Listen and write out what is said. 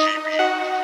GP.